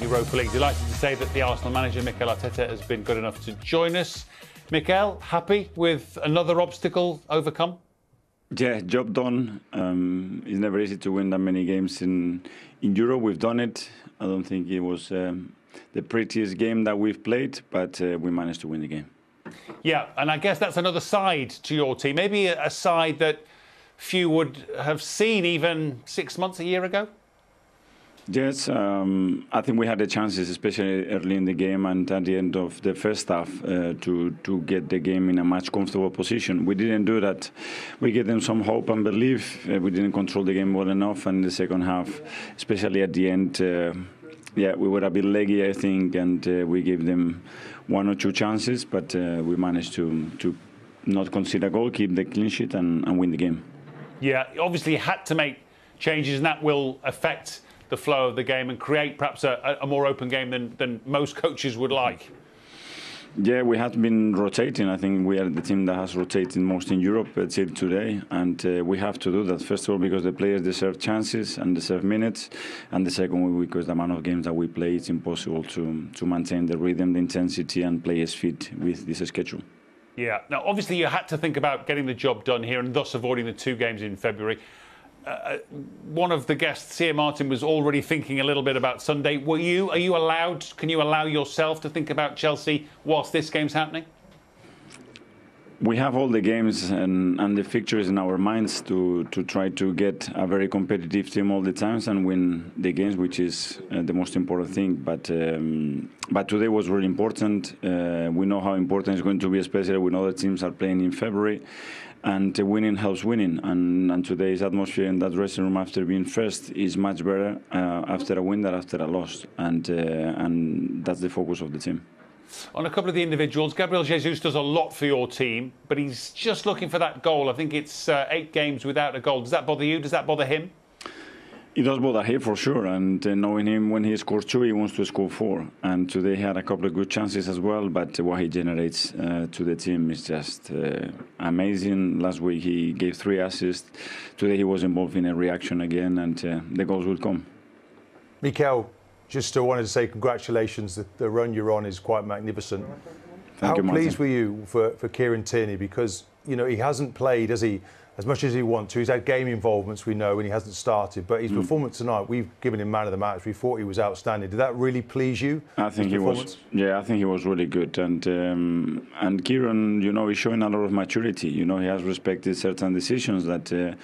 Europa League. Delighted to say that the Arsenal manager, Mikel Arteta, has been good enough to join us. Mikel, happy with another obstacle overcome? Yeah, job done. Um, it's never easy to win that many games in in Europe. We've done it. I don't think it was um, the prettiest game that we've played, but uh, we managed to win the game. Yeah, and I guess that's another side to your team. Maybe a, a side that few would have seen even six months, a year ago. Yes, um, I think we had the chances, especially early in the game and at the end of the first half, uh, to to get the game in a much comfortable position. We didn't do that. We gave them some hope and belief. Uh, we didn't control the game well enough, and in the second half, especially at the end, uh, yeah, we were a bit leggy, I think, and uh, we gave them one or two chances, but uh, we managed to to not concede a goal, keep the clean sheet, and, and win the game. Yeah, obviously had to make changes, and that will affect the flow of the game and create perhaps a, a more open game than, than most coaches would like. Yeah, we have been rotating. I think we are the team that has rotated most in Europe till today, and uh, we have to do that. First of all, because the players deserve chances and deserve minutes, and the second because the amount of games that we play, it's impossible to to maintain the rhythm, the intensity, and players fit with this schedule. Yeah. Now, obviously, you had to think about getting the job done here and thus avoiding the two games in February. One of the guests here, Martin, was already thinking a little bit about Sunday. Were you? Are you allowed? Can you allow yourself to think about Chelsea whilst this game's happening? We have all the games and, and the fixtures in our minds to, to try to get a very competitive team all the times and win the games, which is uh, the most important thing. But um, but today was really important. Uh, we know how important it's going to be, especially when other teams are playing in February and winning helps winning. And, and, today's atmosphere in that dressing room after being first is much better uh, after a win than after a loss, and uh, and that's the focus of the team. On a couple of the individuals, Gabriel Jesus does a lot for your team, but he's just looking for that goal. I think it's uh, eight games without a goal. Does that bother you? Does that bother him? It does bother him for sure, and uh, knowing him when he scores two, he wants to score four. And today he had a couple of good chances as well, but what he generates uh, to the team is just uh, amazing. Last week he gave three assists. Today he was involved in a reaction again, and uh, the goals will come. Mikel, just wanted to say congratulations. The, the run you're on is quite magnificent. Thank How you, pleased were you for, for Kieran Tierney? Because, you know, he hasn't played, has he? As much as he wants to. He's had game involvements, we know, and he hasn't started. But his mm. performance tonight, we've given him man of the match. We thought he was outstanding. Did that really please you? I think he was. Yeah, I think he was really good. And um, and Kieran, you know, he's showing a lot of maturity. You know, he has respected certain decisions that. Uh,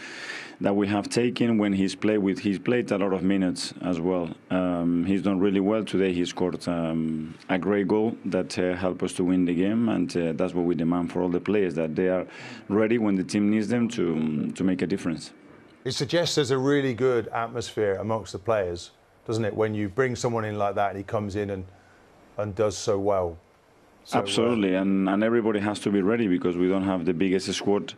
that we have taken when he's played with. He's played a lot of minutes as well. Um, he's done really well today. He scored um, a great goal that uh, helped us to win the game, and uh, that's what we demand for all the players that they are ready when the team needs them to um, to make a difference. It suggests there's a really good atmosphere amongst the players, doesn't it? When you bring someone in like that and he comes in and and does so well. So Absolutely, well. and and everybody has to be ready because we don't have the biggest squad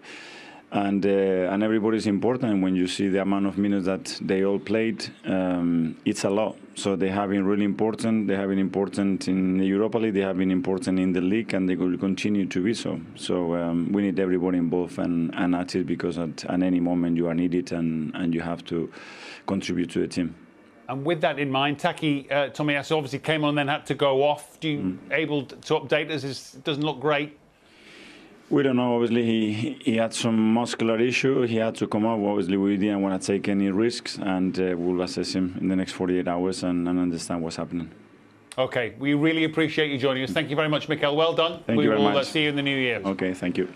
and uh, and everybody's important. When you see the amount of minutes that they all played, um, it's a lot. So they have been really important. They have been important in the Europa League. They have been important in the league, and they will continue to be so. So um, we need everybody involved and, and active because at, at any moment you are needed and, and you have to contribute to the team. And with that in mind, Taki uh, Tomiyasu obviously came on then had to go off. Do you mm. able to update us? It doesn't look great. We don't know. Obviously, he he had some muscular issue. He had to come up. Obviously, we didn't want to take any risks, and uh, we'll assess him in the next 48 hours and, and, understand what's happening. Okay, we really appreciate you joining us. Thank you very much, Mikel. Well done. Thank we you very will, much. Uh, see you in the new year. Okay, thank you.